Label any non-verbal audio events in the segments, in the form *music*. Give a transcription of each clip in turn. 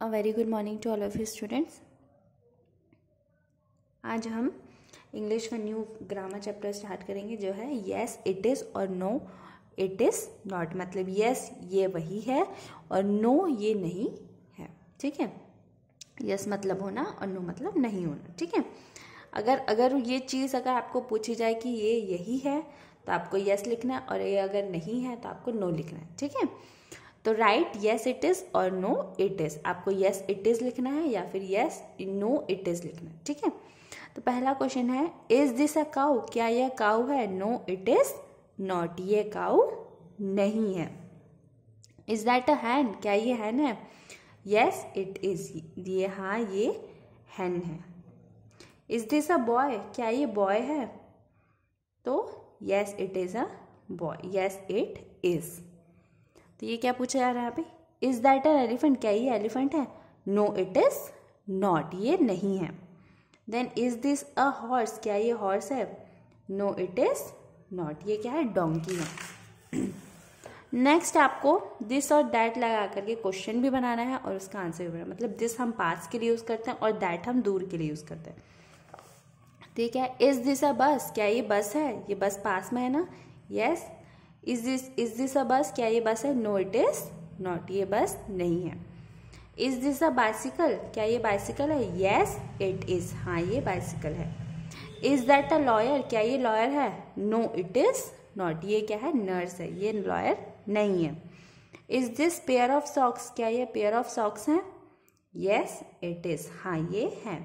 A very good morning to all of you students आज हम English का new grammar chapter start करेंगे, जो है येस इट इज़ और नो इट इज़ नॉट मतलब येस ये वही है और नो ये नहीं है। ठीक है? यस मतलब होना और नो मतलब नहीं होना। ठीक है? अगर अगर ये चीज़ अगर आपको पूछी जाए कि ये यही है तो आपको यस लिखना है और ये अगर नहीं है तो आपको नो लिखना है। ठीक है? तो राइट येस इट इज़ और नो इट इज़ आपको येस इट इज़ लिखना है या फिर येस नो इट इज़ लिखना है, ठीक है? तो पहला क्वेश्चन है इज़ दिस अ काउ क्या यह काउ है? नो इट इज़ नॉट ये काउ नहीं है. इज़ दैट अ हैन क्या ये हैन है? यस इट इज़ ये हाँ ये हैन है. इज़ दिस अ बॉय क्या ये बॉय है? तो yes it is a boy yes it is तो ये क्या पूछा जा रहा है यहाँ पे? इज़ दैट एन एलिफेंट क्या ये एलिफेंट है? नो इट इज़ नॉट ये नहीं है। Then is this a horse क्या ये हॉर्स है? नो इट इज़ नॉट ये क्या है? डोंकी है। *clears throat* नेक्स्ट आपको दिस और दैट लगा करके क्वेश्चन भी बनाना है और उसका आंसर भी बनाना मतलब दिस हम पास के लिए यूज़ करते हैं और दैट हम दूर के लिए यूज़ करते हैं। ठीक है? इज़ दिस अ बस क्या ये बस है? ये बस पास में है ना? Yes yes, is this is this a bus, क्या ये बस है? नो इट इज़ नॉट ये बस नहीं है। इज़ दिस अ बाइसिकल क्या ये बाइसिकल है? येस इट इज़ हाँ ये बाइसिकल है। इज़ दैट अ लॉयर क्या ये लॉयर है? नो इट इज़ नॉट ये क्या है? नर्स है। ये लॉयर नहीं है। Is this pair of socks क्या ये पेयर ऑफ़ सॉक्स है? येस इट इज़ हाँ ये है।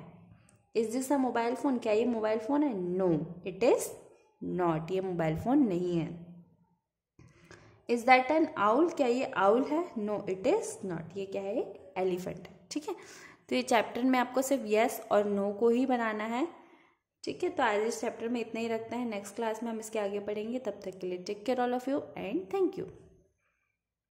Is this a mobile phone क्या ये मोबाइल फ़ोन है? नो इट इज़ नॉट ये मोबाइल फ़ोन नहीं है। इज़ दैट एन आउल क्या ये आउल है? नो इट इज़ नॉट ये क्या है? एक एलिफेंट है ठीक है? तो ये चैप्टर में आपको सिर्फ़ यस और नो को ही बनाना है। ठीक है? तो आज इस चैप्टर में इतना ही रखते हैं। नेक्स्ट क्लास में हम इसके आगे पढ़ेंगे। तब तक के लिए take care all of you and thank you